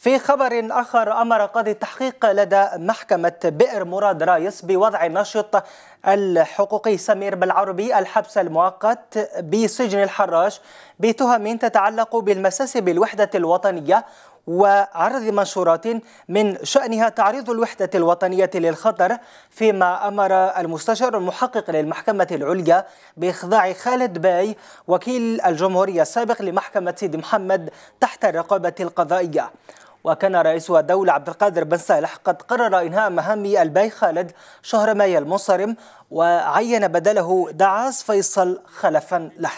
في خبر آخر أمر قاضي التحقيق لدى محكمة بئر مراد رايس بوضع الناشط الحقوقي سمير بالعربي الحبس المؤقت بسجن الحراش بتهم تتعلق بالمساس بالوحدة الوطنية وعرض منشورات من شأنها تعريض الوحدة الوطنية للخطر فيما أمر المستشار المحقق للمحكمة العليا بإخضاع خالد باي وكيل الجمهورية السابق لمحكمة سيدي محمد تحت الرقابة القضائية. وكان رئيسها الدولة عبد القادر بن صالح قد قرر إنهاء مهام البي خالد شهر مايو المنصرم وعين بدله دعاس فيصل خلفا له.